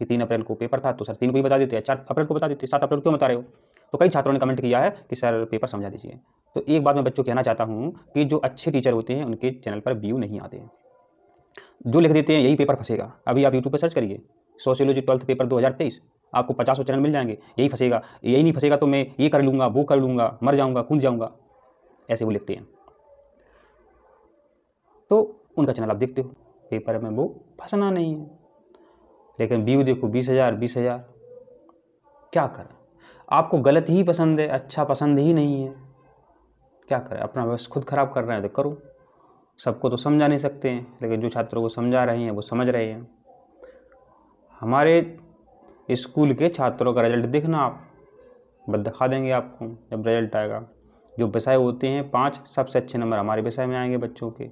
कि तीन अप्रैल को पेपर था तो सर तीन को ही बता देते चार अप्रैल को बता देते सात अप्रैल क्यों बता रहे हो? तो कई छात्रों ने कमेंट किया है कि सर पेपर समझा दीजिए। तो एक बात मैं बच्चों कहना चाहता हूँ कि जो अच्छे टीचर होते हैं, उनके चैनल पर व्यू नहीं आते हैं। जो लिख देते हैं, यही पेपर फंसेगा। अभी आप यूट्यूब पर सर्च करिए सोशियोलॉजी ट्वेल्थ पेपर दो हज़ार तेईस, आपको पचासों चैनल मिल जाएँगे। यही फंसेगा। यही नहीं फंसेगा तो मैं ये कर लूँगा, वो कर लूँगा, मर जाऊँगा कूद जाऊँगा। ऐसे वो लिखते हैं। तो उनका चैनल आप देखते हो। पेपर में वो फंसना नहीं है। लेकिन व्यू देखो, बीस हज़ार बीस हज़ार। क्या करें? आपको गलत ही पसंद है अच्छा पसंद ही नहीं है। क्या करें? अपना बस खुद ख़राब कर रहे हैं तो करो। सबको तो समझा नहीं सकते हैं, लेकिन जो छात्रों को समझा रहे हैं, वो समझ रहे हैं। हमारे स्कूल के छात्रों का रिज़ल्ट देखना आप। बस दिखा देंगे आपको, जब रिज़ल्ट आएगा। जो विषय होते हैं, पाँच सबसे अच्छे नंबर हमारे विषय में आएँगे बच्चों के।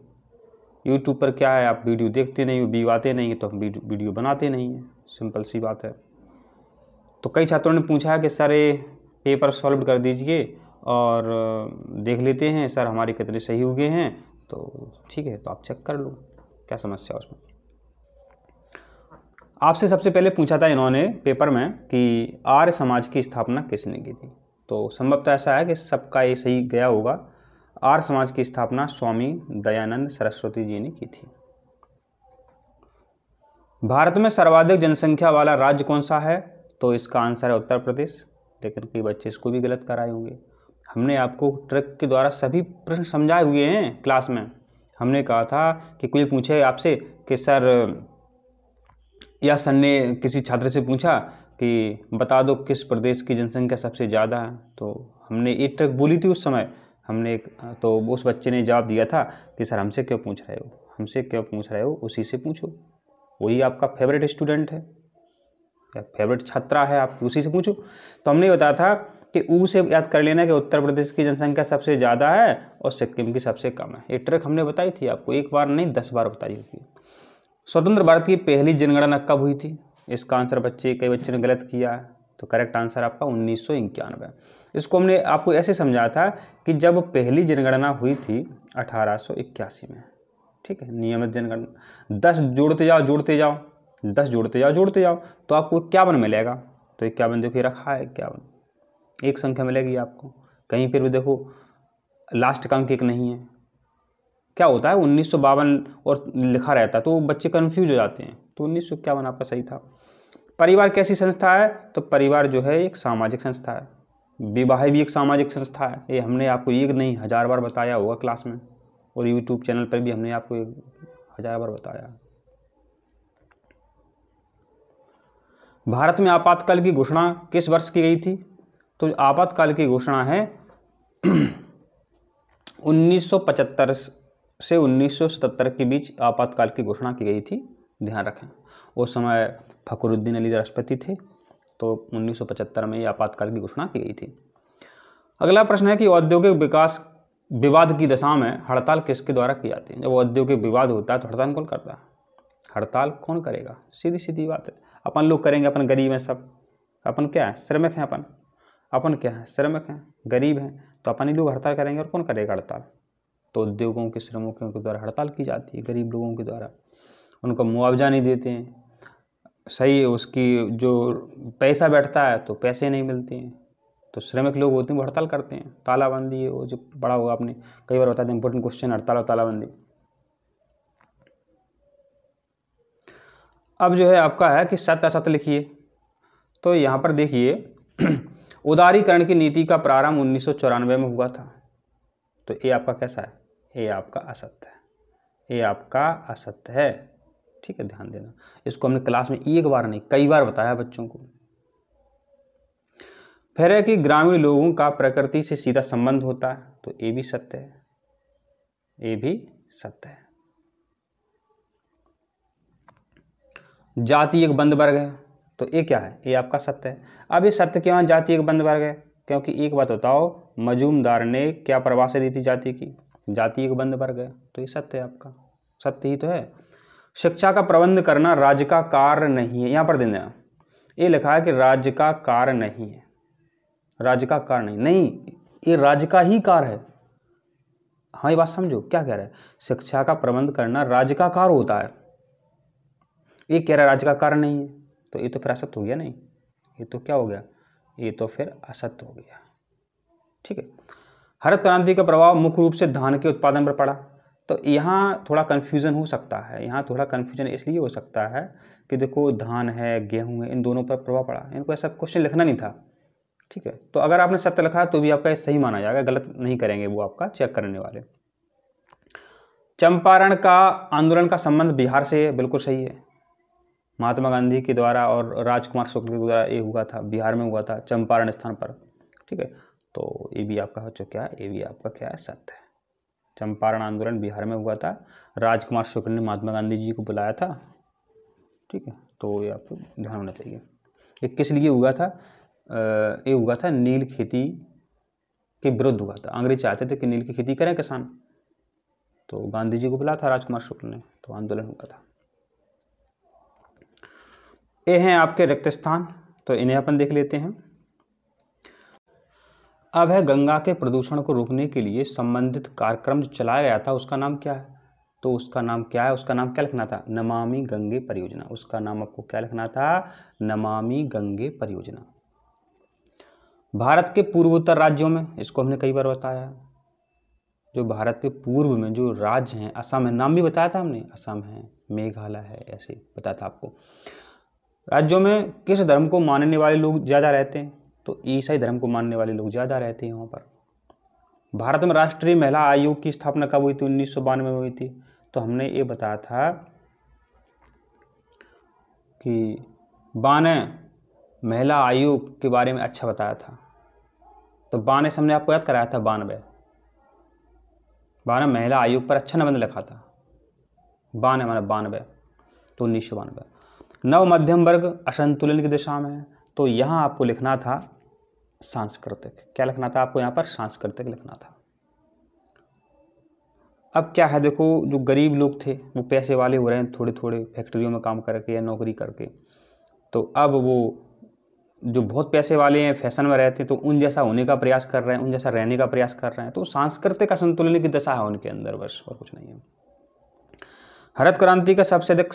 यूट्यूब पर क्या है, आप वीडियो देखते नहीं हो व्यू आते नहीं तो हम वीडियो बनाते नहीं हैं। सिंपल सी बात है। तो कई छात्रों ने पूछा है कि सर, ये पेपर सॉल्व कर दीजिए और देख लेते हैं, सर हमारे कितने सही हुए हैं तो ठीक है तो आप चेक कर लो, क्या समस्या उसमें। आपसे सबसे पहले पूछा था इन्होंने पेपर में कि आर्य समाज की स्थापना किसने की थी। तो संभवतः ऐसा है कि सबका ये सही गया होगा आर्य समाज की स्थापना स्वामी दयानंद सरस्वती जी ने की थी। भारत में सर्वाधिक जनसंख्या वाला राज्य कौन सा है? तो इसका आंसर है उत्तर प्रदेश। लेकिन कई बच्चे इसको भी गलत कराए होंगे। हमने आपको ट्रक के द्वारा सभी प्रश्न समझाए हुए हैं क्लास में। हमने कहा था कि कोई पूछे आपसे कि, सर, या सर ने किसी छात्र से पूछा कि बता दो किस प्रदेश की जनसंख्या सबसे ज़्यादा है? तो हमने एक ट्रक बोली थी उस समय। हमने एक तो उस बच्चे ने जवाब दिया था कि सर हमसे क्यों पूछ रहे हो? हमसे क्यों पूछ रहे हो? उसी से पूछो। वही आपका फेवरेट स्टूडेंट है। फेवरेट छात्रा है आप, उसी से पूछो। तो हमने बताया था कि ऊ से याद कर लेना कि उत्तर प्रदेश की जनसंख्या सबसे ज़्यादा है और सिक्किम की सबसे कम है। ये ट्रिक हमने बताई थी आपको। एक बार नहीं, दस बार बताई थी। स्वतंत्र भारत की पहली जनगणना कब हुई थी? इसका आंसर बच्चे, कई बच्चे ने गलत किया। है तो करेक्ट आंसर आपका उन्नीस सौ इक्यानवे। इसको हमने आपको ऐसे समझाया था कि जब पहली जनगणना हुई थी अठारह सौ इक्यासी में, ठीक है, नियमित जनगणना, दस जोड़ते जाओ जोड़ते जाओ, दस जोड़ते जाओ जोड़ते जाओ तो आपको इक्यावन मिलेगा। तो इक्यावन देखिए रखा है इक्यावन। एक संख्या मिलेगी आपको। कहीं पर भी देखो लास्ट का अंक एक नहीं है। क्या होता है, उन्नीस सौ बावन और लिखा रहता है तो बच्चे कन्फ्यूज़ हो जाते हैं। तो उन्नीस सौ इक्यावन आपका सही था। परिवार कैसी संस्था है? तो परिवार जो है एक सामाजिक संस्था है। विवाह भी एक सामाजिक संस्था है। ये हमने आपको एक नहीं, हज़ार बार बताया होगा क्लास में। और यूट्यूब चैनल पर भी हमने आपको एक हज़ार बार बताया। भारत में आपातकाल की घोषणा किस वर्ष की गई थी? तो आपातकाल की घोषणा है 1975 से 1977 के बीच आपातकाल की घोषणा की गई थी। ध्यान रखें। उस समय फ़खरुद्दीन अली राष्ट्रपति थे तो 1975 में ये आपातकाल की घोषणा की गई थी। अगला प्रश्न है कि औद्योगिक विकास विवाद की दशा में हड़ताल किसके द्वारा की जाती है? जब औद्योगिक विवाद होता है तो हड़ताल कौन करता है? हड़ताल कौन करेगा? सीधी सीधी बात है। अपन लोग करेंगे, अपन गरीब हैं सब। अपन क्या है? श्रमिक हैं अपन। अपन क्या है? श्रमिक हैं। गरीब हैं। तो अपन ही लोग हड़ताल करेंगे और कौन करेगा हड़ताल? तो उद्योगों के, श्रमिकों के द्वारा हड़ताल की जाती है, गरीब लोगों के द्वारा। उनको मुआवजा नहीं देते हैं। सही उसकी जो पैसा बैठता है तो पैसे नहीं मिलते हैं। तो श्रमिक लोग होते हैं, वो हड़ताल करते हैं। तालाबंदी है वो जो बड़ा होगा आपने, कई बार बताते हैं इंपॉर्टेंट क्वेश्चन हड़ताल और तालाबंदी। अब जो है आपका है कि सत्य असत्य लिखिए। तो यहाँ पर देखिए, उदारीकरण की नीति का प्रारंभ उन्नीस में हुआ था। तो ये आपका कैसा है? ये आपका असत्य है। ये आपका असत्य है। ठीक है, ध्यान देना। इसको हमने क्लास में एक बार नहीं, कई बार बताया बच्चों को। फिर है कि ग्रामीण लोगों का प्रकृति से सीधा संबंध होता है तो ये भी सत्य है। ये भी सत्य है। जाति एक बंद वर्ग है तो ये क्या है? ये आपका सत्य है। अब ये सत्य क्यों है? जाति एक बंद वर्ग है, क्योंकि एक बात बताओ, मजूमदार ने क्या प्रवास दी थी जाति की? जाति एक बंद वर्ग है तो ये सत्य है आपका। सत्य ही तो है। शिक्षा का प्रबंध करना राज्य का कार्य नहीं है। यहाँ पर देना ये लिखा है कि राज्य का कार्य नहीं है। राज्य का कार्य नहीं। नहीं, ये राज्य का ही कार्य है। हाँ ये बात समझो। क्या कह रहा है? शिक्षा का प्रबंध करना राज्य का कार्य होता है। ये कह रहा है राज्य का कार्य नहीं है। तो ये तो फिर असत्य हो गया नहीं? ये तो क्या हो गया? ये तो फिर असत्य हो गया। ठीक है। हरित क्रांति का प्रभाव मुख्य रूप से धान के उत्पादन पर पड़ा। तो यहाँ थोड़ा कन्फ्यूज़न हो सकता है, यहाँ थोड़ा कन्फ्यूज़न इसलिए हो सकता है कि देखो धान है, गेहूँ है, इन दोनों पर प्रभाव पड़ा। इनको ऐसा क्वेश्चन लिखना नहीं था, ठीक है? तो अगर आपने सत्य लिखा तो भी आपका सही माना जाएगा, गलत नहीं करेंगे वो आपका चेक करने वाले। चंपारण का आंदोलन का संबंध बिहार से बिल्कुल सही है। महात्मा गांधी के द्वारा और राजकुमार शुक्ल के द्वारा ये हुआ था, बिहार में हुआ था चंपारण स्थान पर, ठीक है? तो ये भी आपका हो चुका है, ये भी आपका क्या है, सत्य है। चंपारण आंदोलन बिहार में हुआ था। राजकुमार शुक्ल ने महात्मा गांधी जी को बुलाया था। ठीक है तो ये आपको ध्यान होना चाहिए। ये किस लिए हुआ था? ये हुआ था, नील खेती के विरुद्ध हुआ था। अंग्रेज़ चाहते थे कि नील की खेती करें किसान। तो गांधी जी को बुलाया था, राजकुमार शुक्ल ने। तो आंदोलन हुआ था। ये हैं आपके रिक्त स्थान तो इन्हें अपन देख लेते हैं। अब है गंगा के प्रदूषण को रोकने के लिए संबंधित कार्यक्रम जो चलाया गया था, उसका नाम क्या है? तो उसका नाम क्या है? उसका नाम क्या लिखना था? नमामि गंगे परियोजना। उसका नाम आपको क्या लिखना था? नमामि गंगे परियोजना। भारत के पूर्वोत्तर राज्यों में, इसको हमने कई बार बताया। जो भारत के पूर्व में जो राज्य हैं, असम है, नाम भी बताया था हमने। असम है, मेघालय है, ऐसे बताया था आपको। राज्यों में किस धर्म को मानने वाले लोग ज़्यादा रहते हैं? तो ईसाई धर्म को मानने वाले लोग ज़्यादा रहते हैं वहाँ पर। भारत में राष्ट्रीय महिला आयोग की स्थापना कब हुई थी? उन्नीस सौ बानवे में हुई थी। तो हमने ये बताया था कि बाने महिला आयोग के बारे में अच्छा बताया था। तो बाने से हमने आपको याद कराया था, बानवे। बानवे महिला आयोग पर अच्छा निबंध लिखा था। बानवे माना बानवे तो उन्नीस सौ बानवे। नव मध्यम वर्ग असंतुलन की दिशा में है। तो यहाँ आपको लिखना था सांस्कृतिक। क्या लिखना था आपको यहाँ पर? सांस्कृतिक लिखना था। अब क्या है? देखो, जो गरीब लोग थे, वो पैसे वाले हो रहे हैं थोड़े थोड़े फैक्ट्रियों में काम करके या नौकरी करके। तो अब वो जो बहुत पैसे वाले हैं, फ़ैशन में रहते हैं तो उन जैसा होने का प्रयास कर रहे हैं, उन जैसा रहने का प्रयास कर रहे हैं। तो सांस्कृतिक असंतुलन की दशा है उनके अंदर बस और कुछ नहीं है। हरत क्रांति का सबसे अधिक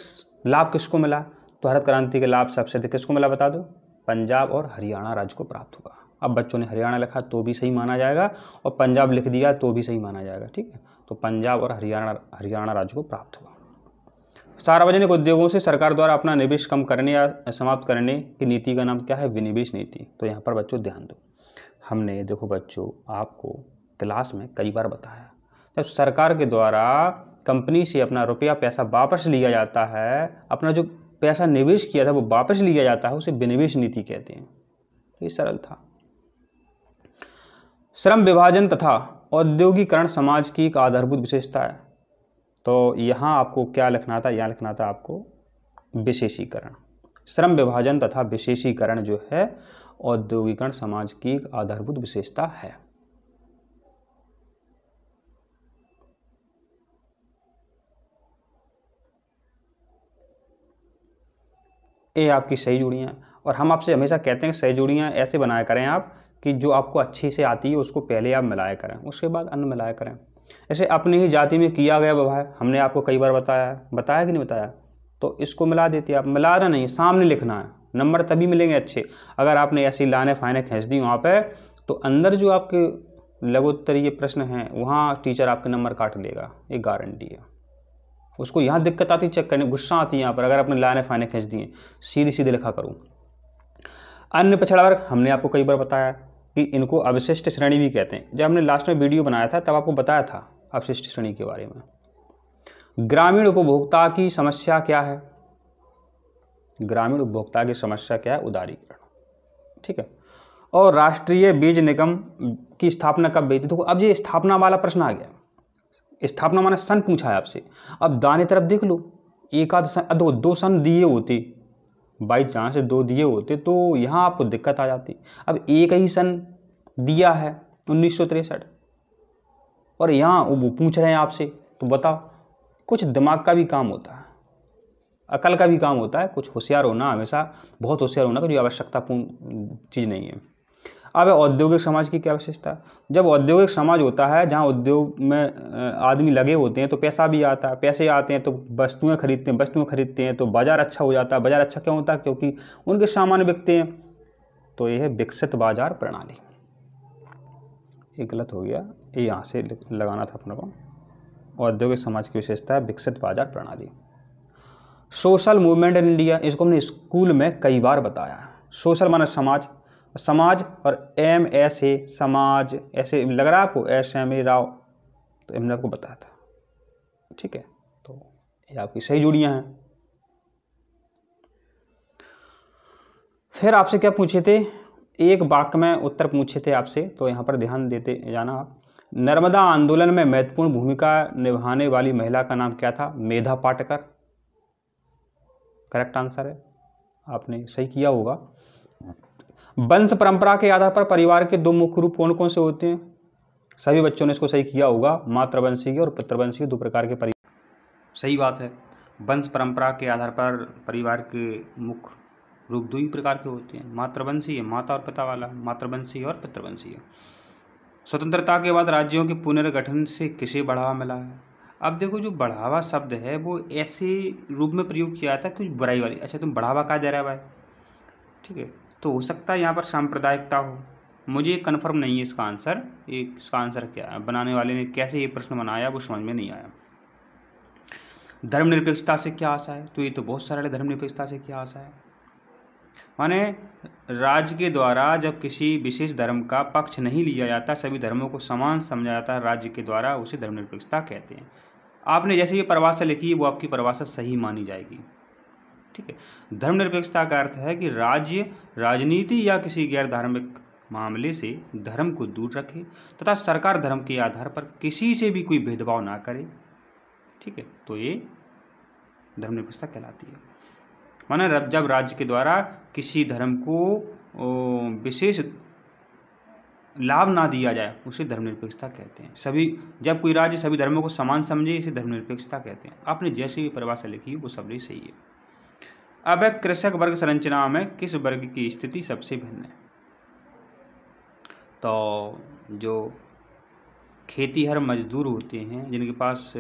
लाभ किसको मिला? तो हरत क्रांति का लाभ सबसे अधिक किसको मिला? बता दो। पंजाब और हरियाणा राज्य को प्राप्त हुआ। अब बच्चों ने हरियाणा लिखा तो भी सही माना जाएगा और पंजाब लिख दिया तो भी सही माना जाएगा, ठीक है? तो पंजाब और हरियाणा हरियाणा राज्य को प्राप्त हुआ। सार्वजनिक उद्योगों से सरकार द्वारा अपना निवेश कम करने या समाप्त करने की नीति का नाम क्या है? विनिवेश नीति। तो यहाँ पर बच्चों ध्यान दो। हमने, देखो बच्चों, आपको क्लास में कई बार बताया, जब सरकार के द्वारा कंपनी से अपना रुपया, पैसा वापस लिया जाता है, अपना जो पैसा निवेश किया था वो वापस लिया जाता है, उसे विनिवेश नीति कहते हैं। तो ये सरल था। श्रम विभाजन तथा औद्योगिकरण समाज की एक आधारभूत विशेषता है। तो यहाँ आपको क्या लिखना था? यहाँ लिखना था आपको विशेषीकरण। श्रम विभाजन तथा विशेषीकरण जो है, औद्योगिकरण समाज की एक आधारभूत विशेषता है। ये आपकी सही जुड़ियाँ। और हम आपसे हमेशा कहते हैं सही जुड़ियाँ ऐसे बनाया करें आप कि जो आपको अच्छी से आती है, उसको पहले आप मिलाया करें, उसके बाद अन्न मिलाया करें। ऐसे अपनी ही जाति में किया गया व्यवहार हमने आपको कई बार बताया बताया कि नहीं बताया? तो इसको मिला देती आप। मिला मिलाना नहीं, सामने लिखना है। नंबर तभी मिलेंगे अच्छे। अगर आपने ऐसी लाने फाइने खींच दी वहाँ पर तो अंदर जो आपके लघुत्तरीय प्रश्न हैं, वहाँ टीचर आपके नंबर काट लेगा ये गारंटी है। उसको यहाँ दिक्कत आती, चेक करने, गुस्सा आती है यहाँ पर, अगर आपने लाने फाइने खींच दिए सीधे सीधे लिखा करूँ। अन्य पिछड़ा वर्ग हमने आपको कई बार बताया। कि इनको अवशिष्ट श्रेणी भी कहते हैं। जब हमने लास्ट में वीडियो बनाया था, तब आपको बताया था अवशिष्ट श्रेणी के बारे में। ग्रामीण उपभोक्ता की समस्या क्या है? ग्रामीण उपभोक्ता की समस्या क्या है? उदारीकरण। ठीक है? और राष्ट्रीय बीज निगम की स्थापना कब हुई थी? तो अब ये स्थापना वाला प्रश्न आ गया। स्थापना माना सन पूछा है आपसे। अब दाने तरफ़ देख लो। एक सन दो दो सन दिए होते। बाई चांस दो दिए होते तो यहाँ आपको दिक्कत आ जाती। अब एक ही सन दिया है, उन्नीस और यहाँ वो पूछ रहे हैं आपसे तो बताओ, कुछ दिमाग का भी काम होता है, अकल का भी काम होता है, कुछ होशियार होना हमेशा, बहुत होशियार होना कोई आवश्यकतापूर्ण चीज़ नहीं है। अब औद्योगिक समाज की क्या विशेषता जब औद्योगिक समाज होता है, जहाँ उद्योग में आदमी लगे होते हैं तो पैसा भी आता है। पैसे आते हैं तो वस्तुएँ खरीदते हैं, वस्तुएँ खरीदते हैं तो बाज़ार अच्छा हो जाता है। बाज़ार अच्छा क्यों होता है? क्योंकि उनके सामान बिकते हैं। तो यह है विकसित बाज़ार प्रणाली। ये गलत हो गया। ये यहाँ से लगाना था अपने को। औद्योगिक समाज की विशेषता है विकसित बाज़ार प्रणाली। सोशल मूवमेंट इन इंडिया, इसको हमने स्कूल में कई बार बताया। है सोशल माना समाज। समाज और एम एस ए समाज, ऐसे लग रहा है आपको एस एम ए राव। तो हमने आपको बताया था। ठीक है तो ये आपकी सही जुड़ियाँ हैं। फिर आपसे क्या पूछे थे? एक वाक्य में उत्तर पूछे थे आपसे तो यहाँ पर ध्यान देते जाना। आप नर्मदा आंदोलन में महत्वपूर्ण भूमिका निभाने वाली महिला का नाम क्या था? मेधा पाटकर। करेक्ट आंसर है। आपने सही किया होगा। वंश परंपरा के आधार पर परिवार के दो मुख्य रूप कौन कौन से होते हैं? सभी बच्चों ने इसको सही किया होगा। मातृवंशीय और पितृवंशीय दो प्रकार के परिवार सही बात है। वंश परंपरा के आधार पर परिवार के मुख्य रूप दो ही प्रकार के होते हैं। मातृवंशीय, माता और पिता वाला, मातृवंशीय और पितृवंशीय। स्वतंत्रता के बाद राज्यों के पुनर्गठन से किसे बढ़ावा मिला है? अब देखो, जो बढ़ावा शब्द है, वो ऐसे रूप में प्रयोग किया था कुछ बुराई वाली। अच्छा तुम बढ़ावा कहा जा रहा है भाई? ठीक है। तो हो सकता है यहाँ पर सांप्रदायिकता हो। मुझे कन्फर्म नहीं है इसका आंसर एक इसका आंसर क्या बनाने वाले ने कैसे ये प्रश्न बनाया, वो समझ में नहीं आया। धर्मनिरपेक्षता से क्या आशा है? तो ये तो बहुत सरल है, धर्मनिरपेक्षता से क्या आशा है? माने राज्य के द्वारा जब किसी विशेष धर्म का पक्ष नहीं लिया जाता, सभी धर्मों को समान समझा जाता है, राज्य के द्वारा उसे धर्मनिरपेक्षता कहते हैं। आपने जैसे ये परिभाषा लिखी है वो आपकी परिभाषा सही मानी जाएगी। ठीक है। धर्मनिरपेक्षता का अर्थ है कि राज्य, राजनीति या किसी गैर धार्मिक मामले से धर्म को दूर रखे तथा सरकार धर्म के आधार पर किसी से भी कोई भेदभाव ना करे। ठीक है तो ये धर्मनिरपेक्षता कहलाती है। माना जब राज्य के द्वारा किसी धर्म को विशेष लाभ ना दिया जाए, उसे धर्मनिरपेक्षता कहते हैं। सभी, जब कोई राज्य सभी धर्मों को समान समझे, इसे धर्मनिरपेक्षता कहते हैं। आपने जैसे भी परिभाषा लिखी है, वो सब सही है। अब कृषक वर्ग संरचना में किस वर्ग की स्थिति सबसे भिन्न है? तो जो खेती हर मजदूर होते हैं, जिनके पास,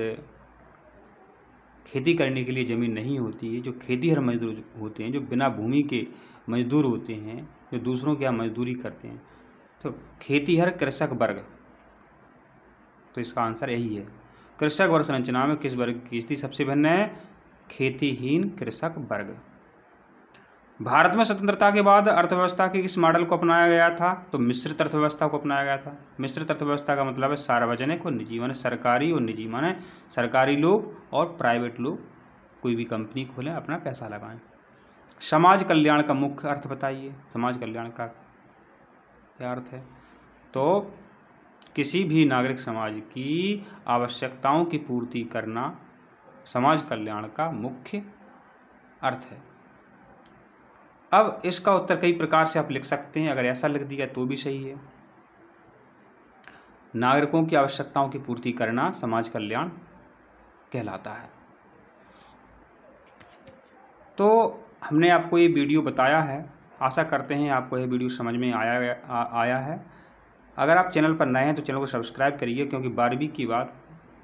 खेती करने के लिए ज़मीन नहीं होती है, जो खेती हर मजदूर होते हैं, जो बिना भूमि के मजदूर होते हैं, जो दूसरों के यहाँ मजदूरी करते हैं तो खेती हर कृषक वर्ग। तो इसका आंसर यही है। कृषक वर्ग संरचना में किस वर्ग की स्थिति सबसे भिन्न है? खेतीहीन कृषक वर्ग। भारत में स्वतंत्रता के बाद अर्थव्यवस्था के किस मॉडल को अपनाया गया था तो मिश्रित अर्थव्यवस्था को अपनाया गया था। मिश्रित अर्थव्यवस्था का मतलब है सार्वजनिक और निजी माने, सरकारी और निजी माने, सरकारी लोग और प्राइवेट लोग। कोई भी कंपनी खोलें, अपना पैसा लगाएँ। समाज कल्याण का मुख्य अर्थ बताइए। समाज कल्याण का क्या अर्थ है? तो किसी भी नागरिक समाज की आवश्यकताओं की पूर्ति करना समाज कल्याण का मुख्य अर्थ है। अब इसका उत्तर कई प्रकार से आप लिख सकते हैं अगर ऐसा लिख दिया तो भी सही है। नागरिकों की आवश्यकताओं की पूर्ति करना समाज कल्याण कहलाता है। तो हमने आपको ये वीडियो बताया है। आशा करते हैं आपको ये वीडियो समझ में आया आ, आया है। अगर आप चैनल पर नए हैं तो चैनल को सब्सक्राइब करिए क्योंकि बारहवीं की बात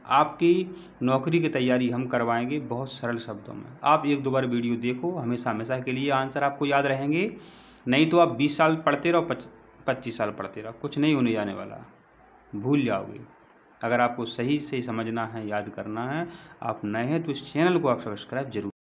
आपकी नौकरी की तैयारी हम करवाएँगे बहुत सरल शब्दों में। आप एक दो बार वीडियो देखो, हमेशा हमेशा के लिए आंसर आपको याद रहेंगे। नहीं तो आप बीस साल पढ़ते रहो पच्चीस साल पढ़ते रहो, कुछ नहीं होने जाने वाला। भूल जाओगे। अगर आपको सही से समझना है, याद करना है, आप नए हैं तो इस चैनल को आप सब्सक्राइब ज़रूर